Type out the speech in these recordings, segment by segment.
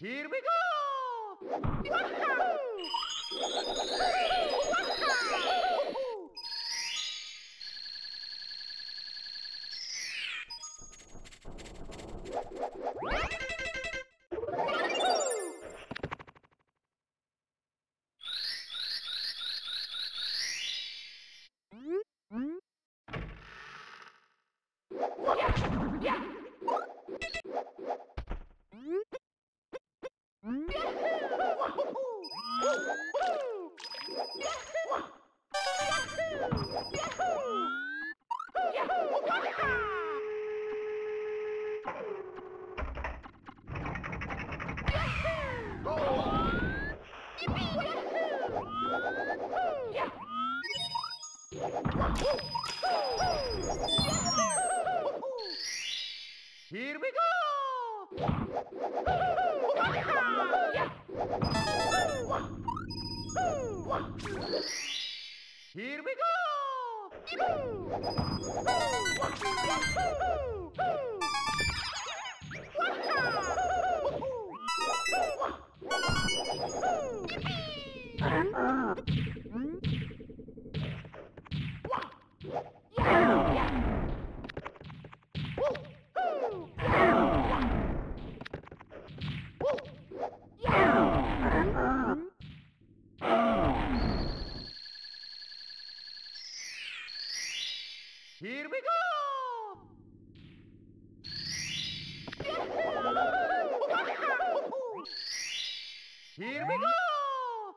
Here we go! Here Woohoo!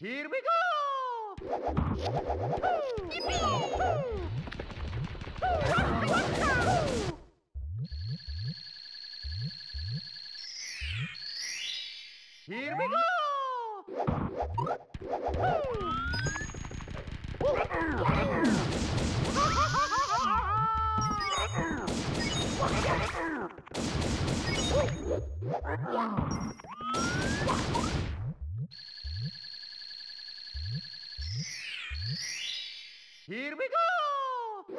Here we go! Yippee! Hoo! Hoo! Here we go!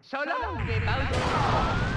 Solo de Bowser.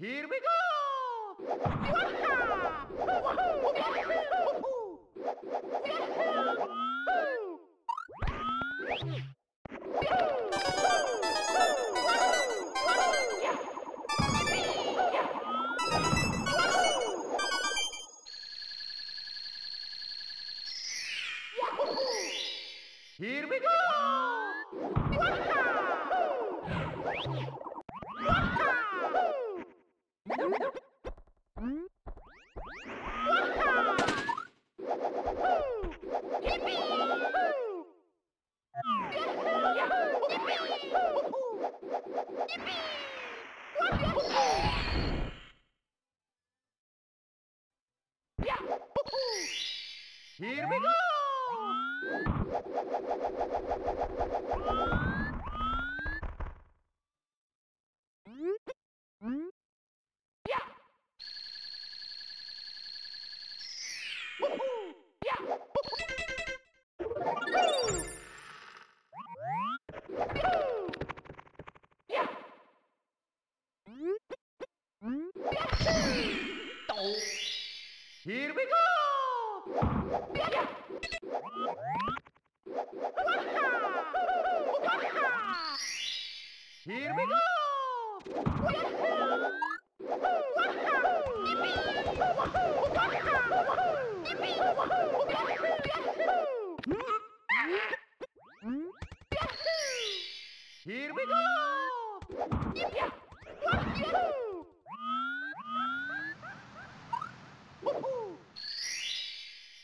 Here we go! Yahoo!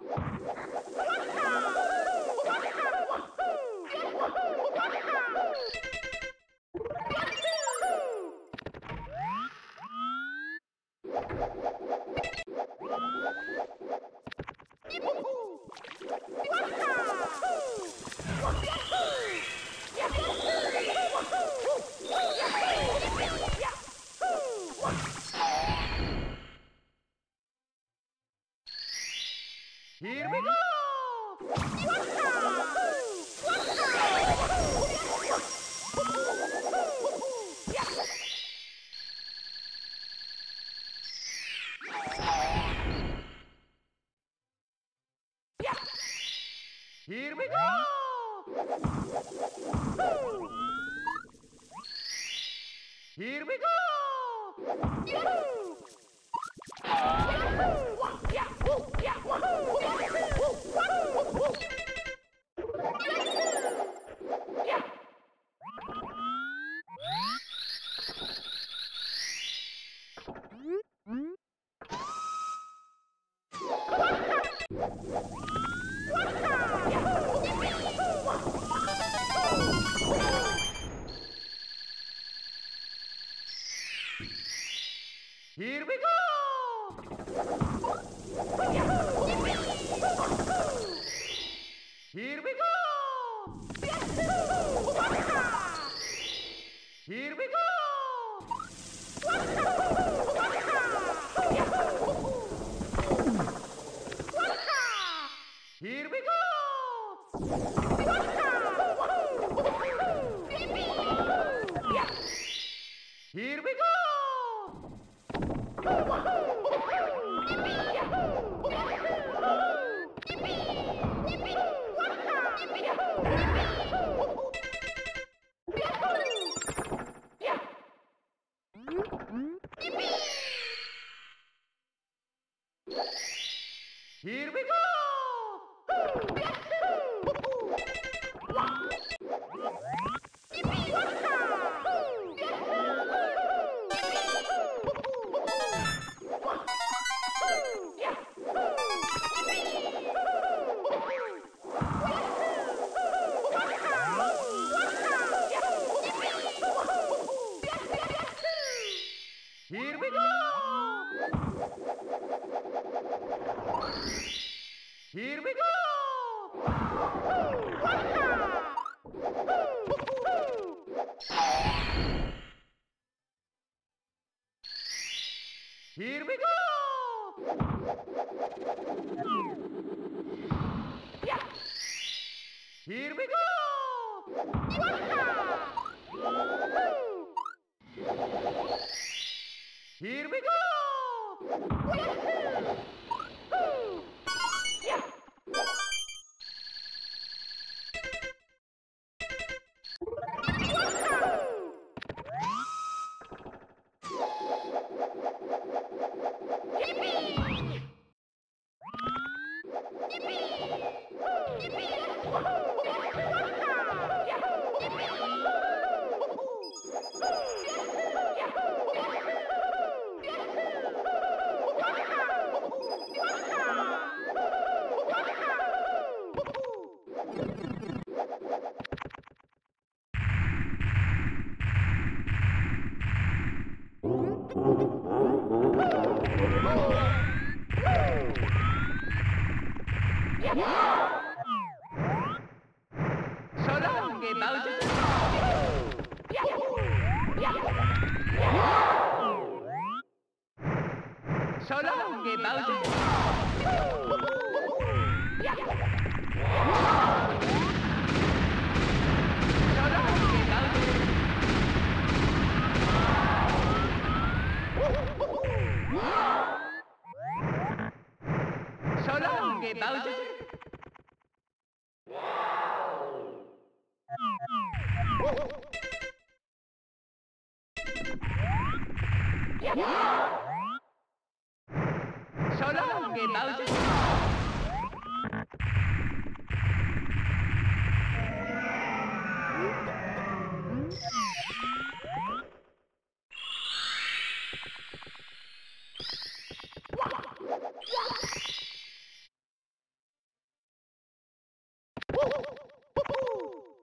Woohoo! Here we go! Here we go! Yahoo! Here we go! Here we go! Here Here we go! Solange Bowser. Solange Bowser. Solange Bowser. Yeah!